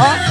어?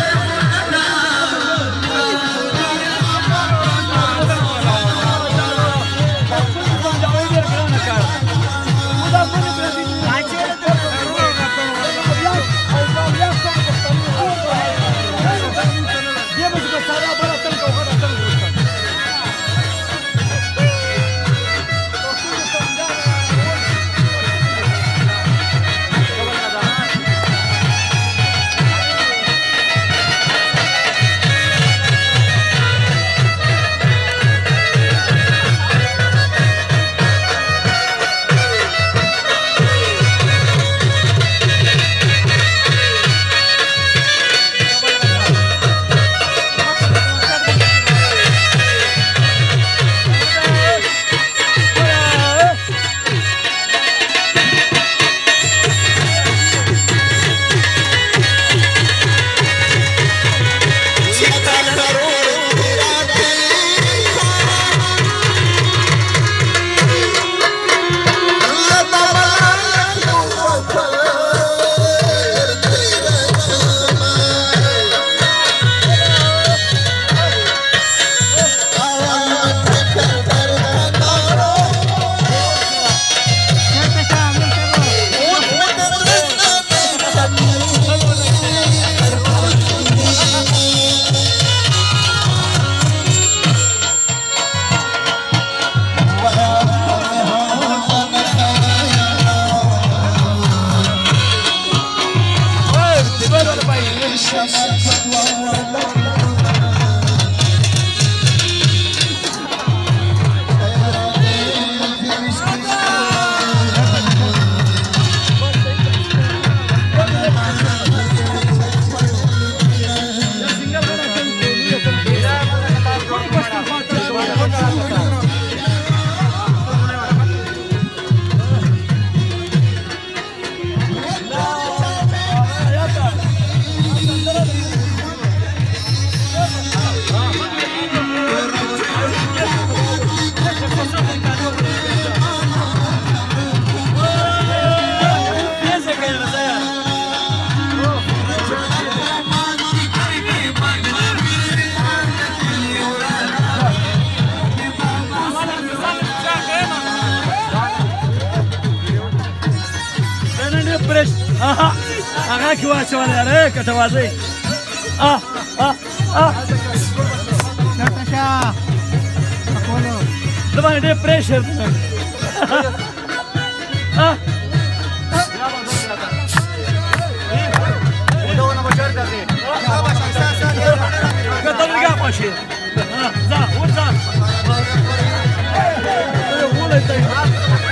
واچولې اره کټه وازی اه اه اه ناتاشا اپولو د باندې ډېر پرېشر اه Каталига пошел. За, вот за. Улетай.